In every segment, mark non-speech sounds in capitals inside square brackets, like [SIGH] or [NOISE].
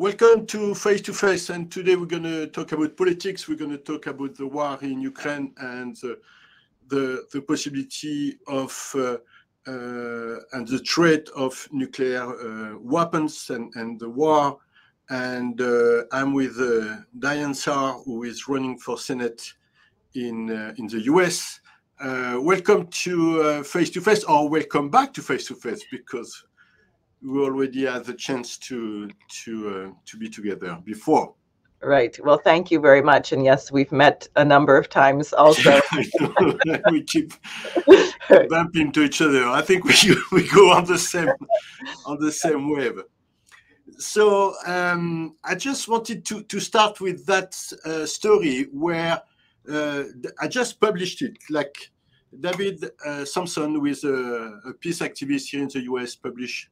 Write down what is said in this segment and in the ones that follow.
Welcome to Face to Face, and today we're going to talk about politics. We're going to talk about the war in Ukraine and the the, possibility of uh, uh, and the threat of nuclear uh, weapons and, and the war. And uh, I'm with uh, Diane Sare, who is running for Senate in in the U.S. welcome to Face to Face, or welcome back to Face to Face, because we already had the chance to to uh, to be together before. Right. Well, thank you very much. And yes, we've met a number of times also. [LAUGHS] [LAUGHS] we keep [LAUGHS] bumping into each other. I think we we go on the same on the same wave. So um, I just wanted to to start with that uh, story where uh, I just published it. Like David uh, Swanson, who is a, a peace activist here in the U.S., published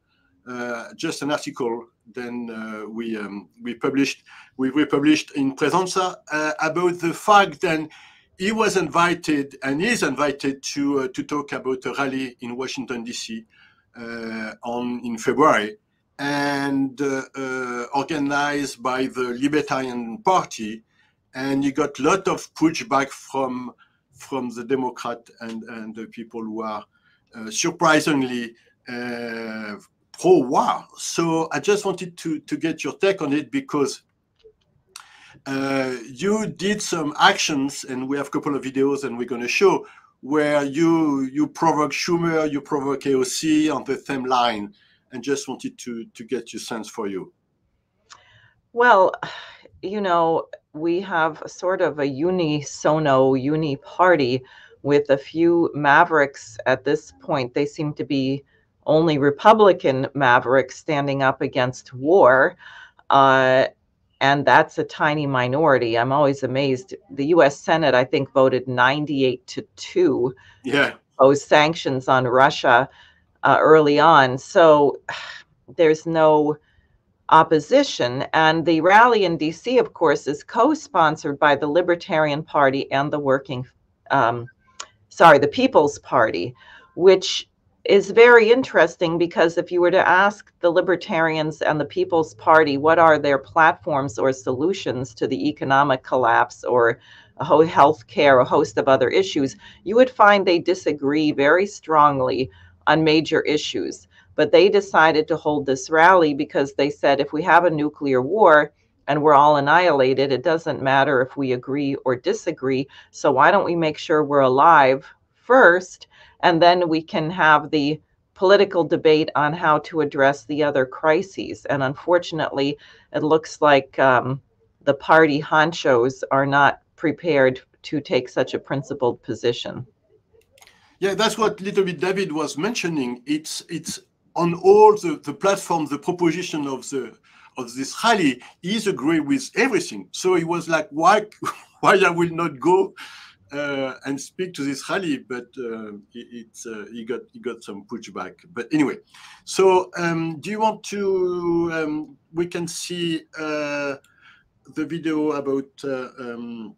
just an article. Then uh, we um, we published we republished in Pressenza uh, about the fact that he was invited and is invited to to talk about a rally in Washington D.C. on in February and organized by the Libertarian Party, and he got a lot of pushback from from the Democrat and, and the people who are uh, surprisingly uh, Oh wow! So I just wanted to to get your take on it because uh, you did some actions, and we have a couple of videos, and we're going to show where you you provoke Schumer, you provoke AOC on the same line, and just wanted to to get your sense for you. Well, you know, we have sort of a unisono uni party with a few mavericks at this point. They seem to be only Republican mavericks standing up against war. Uh, and that's a tiny minority. I'm always amazed. The U.S. Senate, I think, voted 98 to two. Yeah. Those sanctions on Russia uh, early on. So [SIGHS] there's no opposition. And the rally in D.C., of course, is co-sponsored by the Libertarian Party and the Working, um, sorry, the People's Party, which is very interesting because if you were to ask the libertarians and the People's Party what are their platforms or solutions to the economic collapse or health care, a host of other issues, you would find they disagree very strongly on major issues. But they decided to hold this rally because they said if we have a nuclear war, and we're all annihilated. It doesn't matter if we agree or disagree. So, why don't we make sure we're alive first and then we can have the political debate on how to address the other crises. And unfortunately, it looks like um, the party honchos are not prepared to take such a principled position. Yeah, that's what little bit David was mentioning. It's it's on all the, the platforms, the proposition of the of this rally is agree with everything. So it was like, why [LAUGHS] why I will not go uh, and speak to this rally, but uh, it, uh, he got he got some pushback. But anyway, so um, do you want to? Um, we can see uh, the video about uh, um,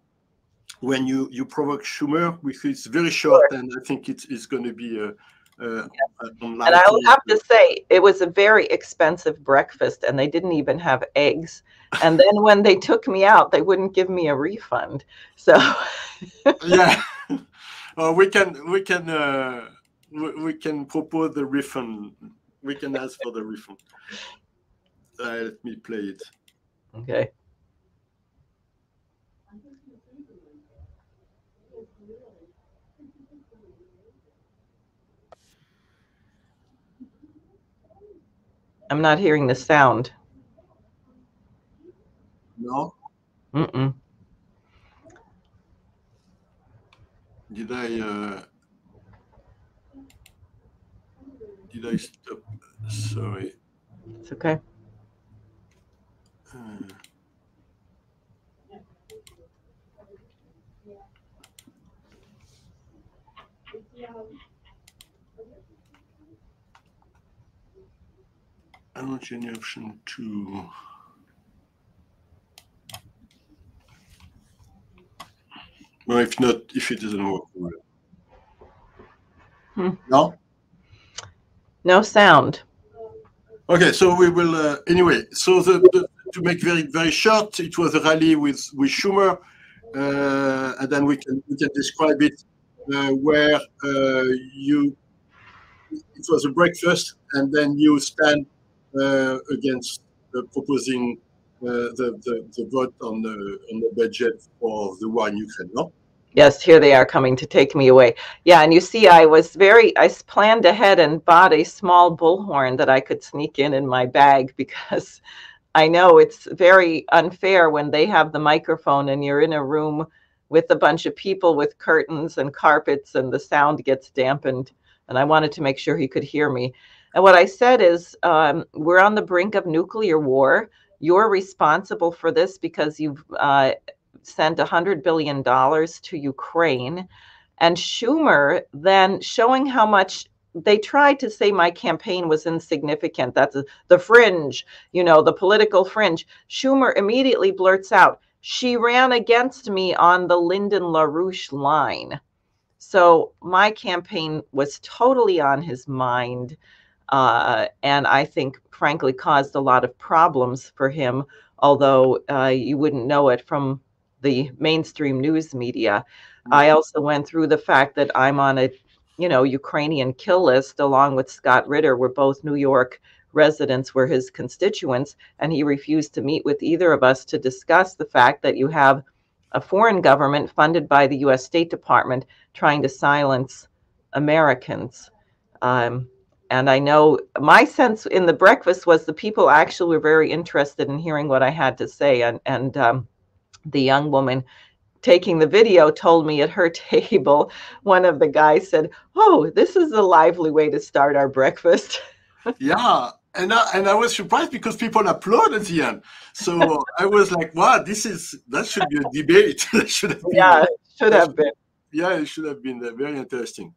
when you you provoke Schumer, which is very short, and I think it's it's going to be. Uh, uh, and I will have to say, it was a very expensive breakfast, and they didn't even have eggs. And then when they took me out, they wouldn't give me a refund. So, [LAUGHS] yeah, [LAUGHS] uh, we can we can uh, we, we, can propose the refund. We can ask for the refund. Uh, let me play it. Okay. I'm not hearing the sound. No. Mm-mm. Did I? Uh, did I stop? Sorry. It's okay. Uh, I don't see any option to. Well, if not, if it doesn't work. Hmm. No? No sound. Okay, so we will uh, anyway. So the, the, to make very very short, it was a rally with with Schumer, uh, and then we can we can describe it uh, where uh, you it was a breakfast, and then you stand against proposing uh, the, the the vote on the on the budget for the war in Ukraine. No. Yes, here they are coming to take me away. Yeah, and you see, I was very, I planned ahead and bought a small bullhorn that I could sneak in in my bag [LAUGHS] because I know it's very unfair when they have the microphone and you're in a room with a bunch of people with curtains and carpets and the sound gets dampened. And I wanted to make sure he could hear me. And what I said is, um, we're on the brink of nuclear war. You're responsible for this because you've uh, sent $100 billion to Ukraine. And Schumer then showing how much they tried to say my campaign was insignificant. That's the fringe, you know, the political fringe. Schumer immediately blurts out, she ran against me on the Lyndon LaRouche line. So my campaign was totally on his mind. Uh, and I think, frankly, caused a lot of problems for him, although uh, you wouldn't know it from the mainstream news media. I mm-hmm. also went through the fact that I'm on a, you know, Ukrainian kill list along with Scott Ritter. We're both New York residents, were his constituents, and he refused to meet with either of us to discuss the fact that you have a foreign government funded by the U.S. State Department trying to silence Americans. Um, and I know my sense in the breakfast was the people actually were very interested in hearing what I had to say, and and um, the young woman taking the video told me at her [LAUGHS] table, one of the guys said, Oh, this is a lively way to start our breakfast. [LAUGHS] yeah. And I, and I was surprised because people applauded at the end. So I was like, wow, this is, that should be a debate. [LAUGHS] that should have been, yeah, should have been. Yeah, it should have been uh, very interesting.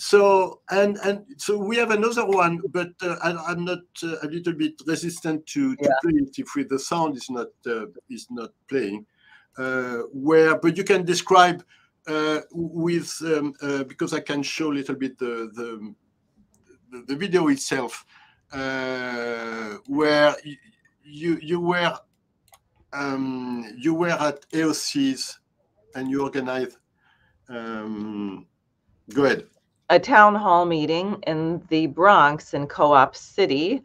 So, and, and so we have another one, but uh, I, am not uh, a little bit resistant to, to yeah. play it if we, the sound is not, uh, is not playing. Uh, where, but you can describe uh, with um, uh, because I can show a little bit the the, the video itself, where you you were um, you were at AOC's and you organized. Um, go ahead. A town hall meeting in the Bronx in Co-op City,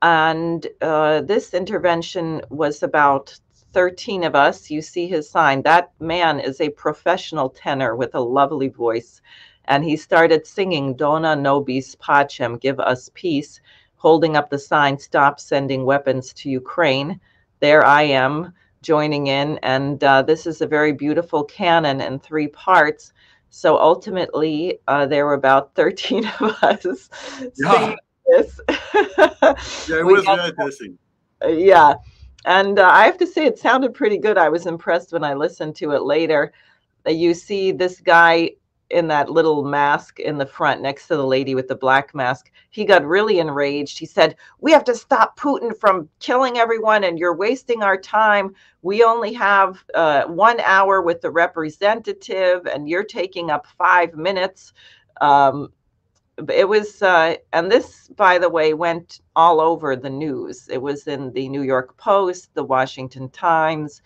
and uh, this intervention was about 13 of us, you see his sign. That man is a professional tenor with a lovely voice. And he started singing Dona Nobis Pacem, Give Us Peace, holding up the sign, Stop Sending Weapons to Ukraine. There I am joining in. And uh, this is a very beautiful canon in three parts. So ultimately, uh, there were about 13 of us yeah. this. [LAUGHS] yeah, it was very interesting. Yeah. And uh, I have to say, it sounded pretty good. I was impressed when I listened to it later. Uh, you see this guy in that little mask in the front next to the lady with the black mask. He got really enraged. He said, We have to stop Putin from killing everyone, and you're wasting our time. We only have uh, one hour with the representative, and you're taking up five minutes. Um, it was uh, and this by the way went all over the news it was in the new york post the washington times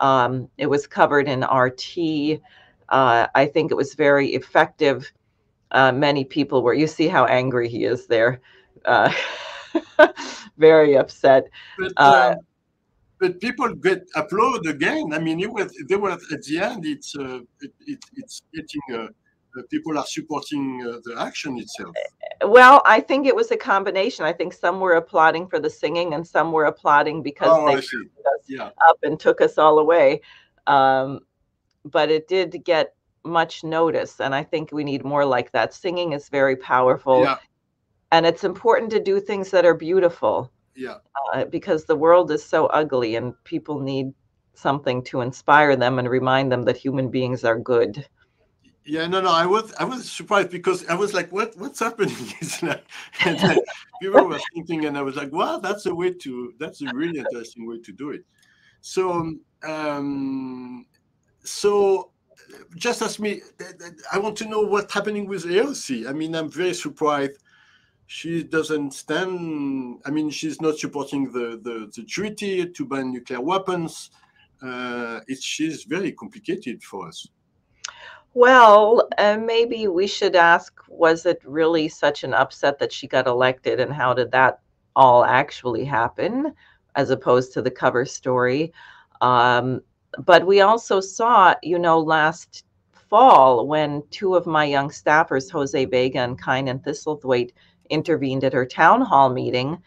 um, it was covered in rt uh, i think it was very effective uh, many people were you see how angry he is there uh, [LAUGHS] very upset but, uh, um, but people get applaud again i mean it was they were at the end it's uh, it, it, it's getting people are supporting uh, the action itself? Well, I think it was a combination. I think some were applauding for the singing, and some were applauding because oh, they us yeah. up and took us all away. Um, but it did get much notice, and I think we need more like that. Singing is very powerful, yeah. and it's important to do things that are beautiful. Yeah, uh, because the world is so ugly, and people need something to inspire them and remind them that human beings are good. Yeah, no, no. I was I was surprised because I was like, what what's happening? [LAUGHS] and like, people were thinking, and I was like, wow, that's a way to that's a really interesting way to do it. So um, so just ask me. I want to know what's happening with AOC. I mean, I'm very surprised she doesn't stand. I mean, she's not supporting the the, the treaty to ban nuclear weapons. Uh, it's she's very complicated for us. Well, uh, maybe we should ask: Was it really such an upset that she got elected, and how did that all actually happen, as opposed to the cover story? Um, but we also saw, you know, last fall when two of my young staffers, Jose Vega and Kynan Thistlethwaite, intervened at her town hall meeting.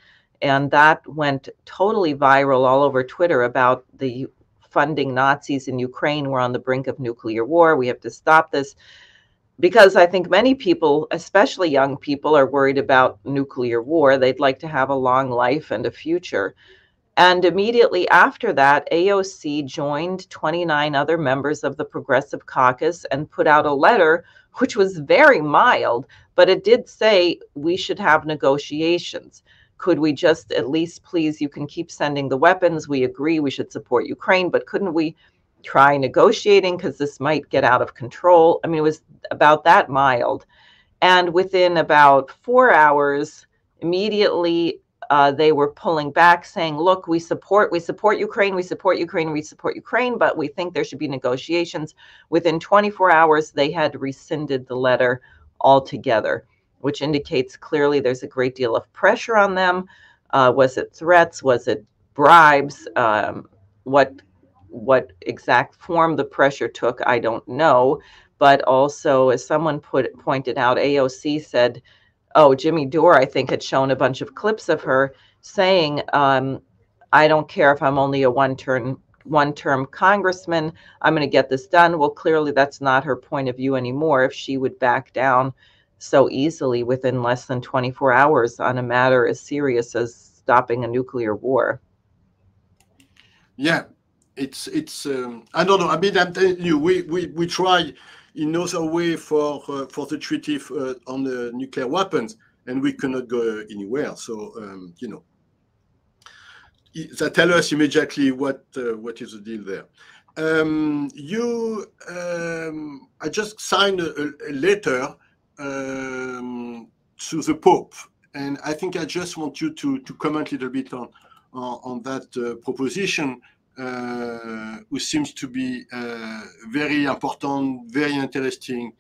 And that went totally viral all over Twitter about the funding Nazis in Ukraine. We're on the brink of nuclear war. We have to stop this. Because I think many people, especially young people, are worried about nuclear war. They'd like to have a long life and a future. And immediately after that, AOC joined 29 other members of the Progressive Caucus and put out a letter, which was very mild, but it did say we should have negotiations. Could we just at least please, you can keep sending the weapons. We agree we should support Ukraine, but couldn't we try negotiating because this might get out of control? I mean, it was about that mild. And within about four hours, immediately uh, they were pulling back, saying, "Look, we support we support Ukraine, we support Ukraine, we support Ukraine, but we think there should be negotiations." Within 24 hours, they had rescinded the letter altogether, which indicates clearly there's a great deal of pressure on them. Uh, was it threats? Was it bribes? Um, what what exact form the pressure took, I don't know. But also, as someone put pointed out, AOC said oh, Jimmy Dore, I think, had shown a bunch of clips of her saying, um, I don't care if I'm only a one term one term congressman. I'm going to get this done. Well, clearly that's not her point of view anymore. If she would back down so easily within less than 24 hours on a matter as serious as stopping a nuclear war. Yeah, it's it's. Um, I don't know. I mean, I'm telling you, we we we try in other way for uh, for the treaty uh, on the nuclear weapons, and we cannot go anywhere. So um, you know, they tell us immediately what uh, what is the deal there. Um, you, um, I just signed a, a letter um, to the Pope, and I think I just want you to to comment a little bit on on, on that uh, proposition uh, who seems to be uh, very important, very interesting,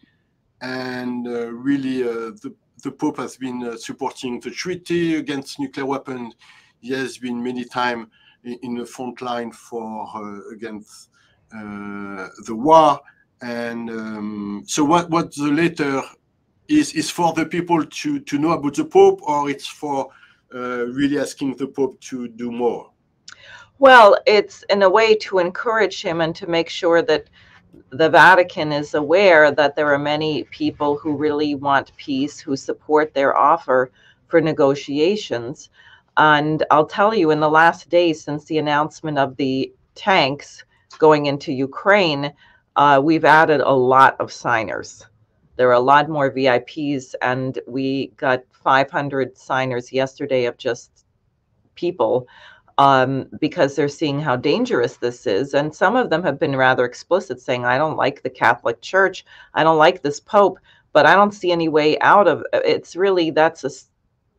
and uh, really the, the Pope has been supporting the treaty against nuclear weapons. He has been many times in, in, the front line for against the war. And um, so, what, what the letter is is for the people to to know about the Pope, or it's for uh, really asking the Pope to do more? Well, it's in a way to encourage him and to make sure that the Vatican is aware that there are many people who really want peace, who support their offer for negotiations. And I'll tell you, in the last days since the announcement of the tanks going into Ukraine, uh, we've added a lot of signers. There are a lot more VIPs, and we got 500 signers yesterday of just people um, because they're seeing how dangerous this is. And some of them have been rather explicit, saying, I don't like the Catholic Church, I don't like this Pope, but I don't see any way out of it. It's really that's a,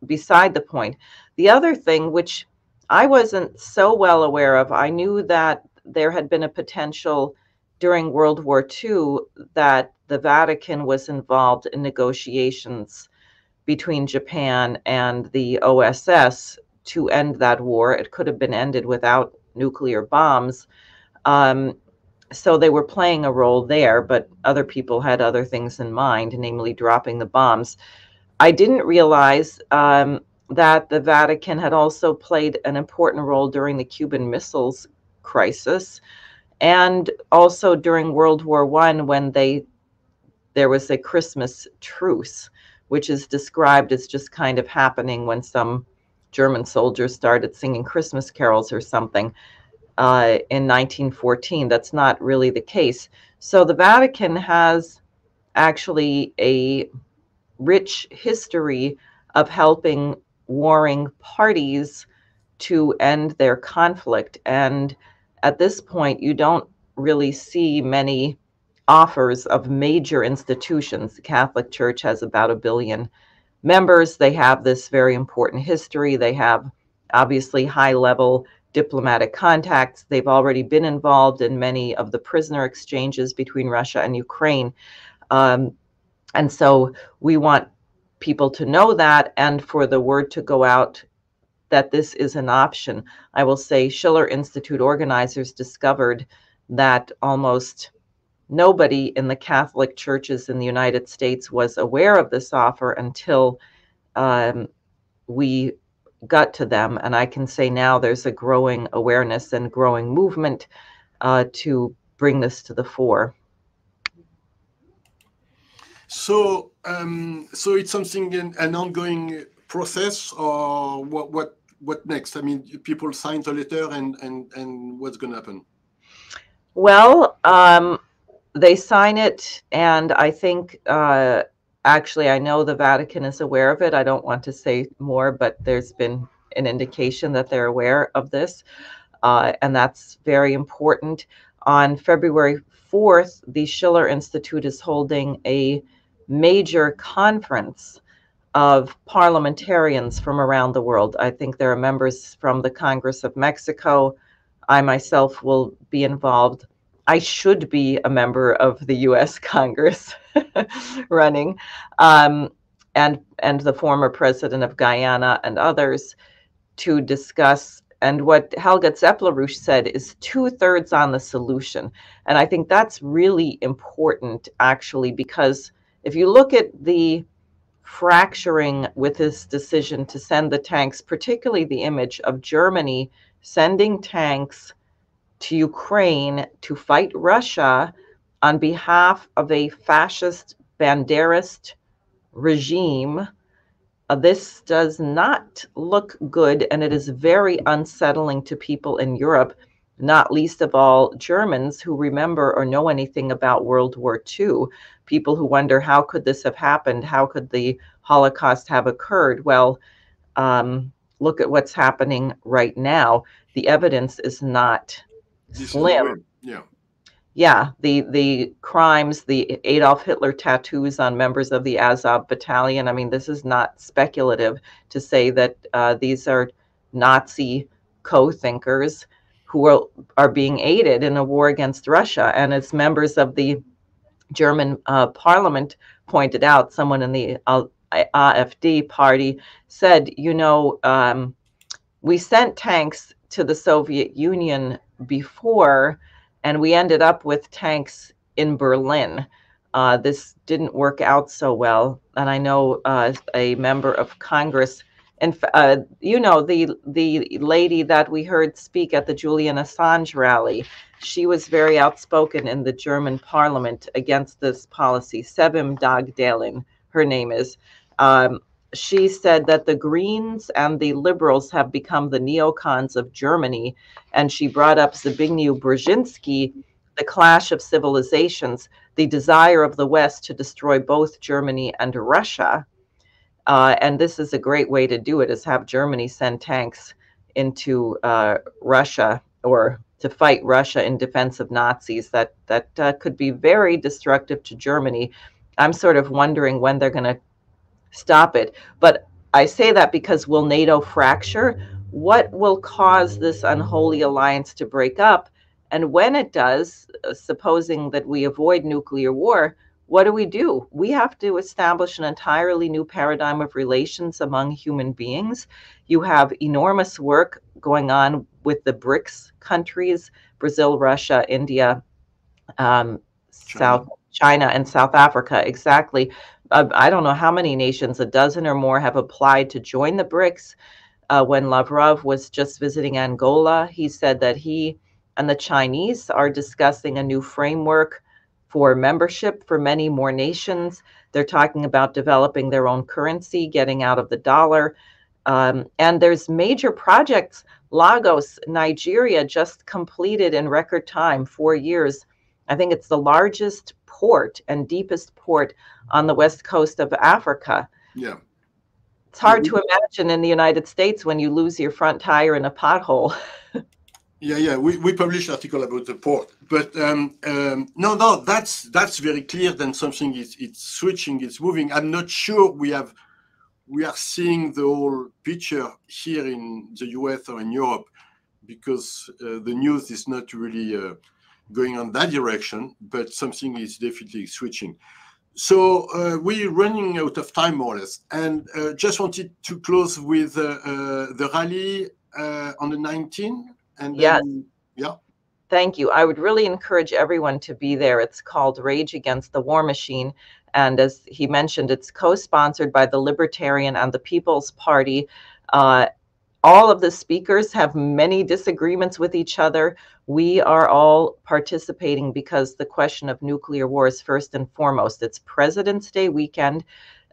beside the point. The other thing, which I wasn't so well aware of, I knew that there had been a potential during World War II that the Vatican was involved in negotiations between Japan and the OSS to end that war. It could have been ended without nuclear bombs. Um, so they were playing a role there, but other people had other things in mind, namely dropping the bombs. I didn't realize um, that the Vatican had also played an important role during the Cuban Missiles crisis, and also during World War One when they there was a Christmas truce, which is described as just kind of happening when some German soldiers started singing Christmas carols or something uh, in 1914. That's not really the case. So the Vatican has actually a rich history of helping warring parties to end their conflict. And at this point, you don't really see many offers of major institutions. The Catholic Church has about a billion members. They have this very important history. They have obviously high level diplomatic contacts. They've already been involved in many of the prisoner exchanges between Russia and Ukraine. Um, and so we want people to know that and for the word to go out that this is an option. I will say Schiller Institute organizers discovered that almost nobody in the Catholic churches in the United States was aware of this offer until um, we got to them. And I can say now there's a growing awareness and growing movement uh, to bring this to the fore. So, um, so it's something an ongoing process, or what? What? What next? I mean, people sign the letter, and and and what's going to happen? Well, um, they sign it, and I think uh, actually I know the Vatican is aware of it. I don't want to say more, but there's been an indication that they're aware of this, uh, and that's very important. On February 4th, the Schiller Institute is holding a major conference of parliamentarians from around the world. I think there are members from the Congress of Mexico. I myself will be involved. I should be a member of the U.S. [LAUGHS] Congress [LAUGHS] running, um, and and the former president of Guyana and others to discuss. And what Helga Zepp-LaRouche said is two thirds on the solution, and I think that's really important actually because if you look at the fracturing with this decision to send the tanks, particularly the image of Germany sending tanks to Ukraine to fight Russia on behalf of a fascist banderist regime. Uh, this does not look good, and it is very unsettling to people in Europe, not least of all Germans who remember or know anything about World War II. People who wonder how could this have happened? How could the Holocaust have occurred? Well, um, look at what's happening right now. The evidence is not slim. Yeah. Yeah, the the crimes, the Adolf Hitler tattoos on members of the Azov battalion. I mean, this is not speculative to say that uh, these are Nazi co-thinkers who are, are being aided in a war against Russia. And as members of the German uh, parliament pointed out, someone in the uh, AFD party said, you know, um, we sent tanks to the Soviet Union before, and we ended up with tanks in Berlin. Uh, this didn't work out so well, and I know uh, a member of Congress, and uh, you know the the lady that we heard speak at the Julian Assange rally. She was very outspoken in the German Parliament against this policy. Sevim Dagdelen, her name is. Um, she said that the Greens and the Liberals have become the neocons of Germany. And she brought up Zbigniew Brzezinski, the clash of civilizations, the desire of the West to destroy both Germany and Russia. Uh, and this is a great way to do it, is have Germany send tanks into uh, Russia or to fight Russia in defense of Nazis. That that uh, could be very destructive to Germany. I'm sort of wondering when they're going to stop it. But I say that because will NATO fracture? What will cause this unholy alliance to break up? And when it does, uh, supposing that we avoid nuclear war, what do we do? We have to establish an entirely new paradigm of relations among human beings. You have enormous work going on with the BRICS countries Brazil, Russia, India, um, China. South China, and South Africa, exactly I don't know how many nations, a dozen or more, have applied to join the BRICS. Uh, when Lavrov was just visiting Angola, he said that he and the Chinese are discussing a new framework for membership for many more nations. They're talking about developing their own currency, getting out of the dollar. Um, and there's major projects. Lagos, Nigeria, just completed in record time, four years. I think it's the largest port and deepest port on the west coast of Africa. Yeah. It's hard to imagine in the United States when you lose your front tire in a pothole. [LAUGHS] yeah, yeah. We, we published an article about the port, but um, um, no, no, that's that's very clear. Then something is it's switching, it's moving. I'm not sure we have we are seeing the whole picture here in the US or in Europe because uh, the news is not really uh, going on that direction, but something is definitely switching. So uh, we're running out of time more or less, and uh, just wanted to close with uh, uh, the rally on the 19th, and yes. Then, yeah. Thank you. I would really encourage everyone to be there. It's called Rage Against the War Machine. And as he mentioned, it's co sponsored by the Libertarian and the People's Party. Uh, all of the speakers have many disagreements with each other. We are all participating because the question of nuclear war is first and foremost. It's President's Day weekend.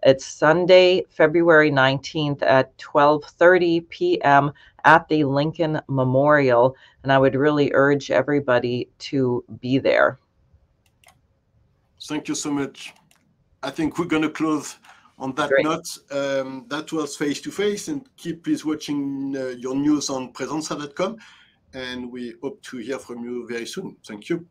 It's Sunday, February 19th at 12:30 p.m. at the Lincoln Memorial, and I would really urge everybody to be there. Thank you so much. I think we're going to close on that Great. note, um, that was face to face, and keep please watching uh, your news on pressenza.com. And we hope to hear from you very soon. Thank you.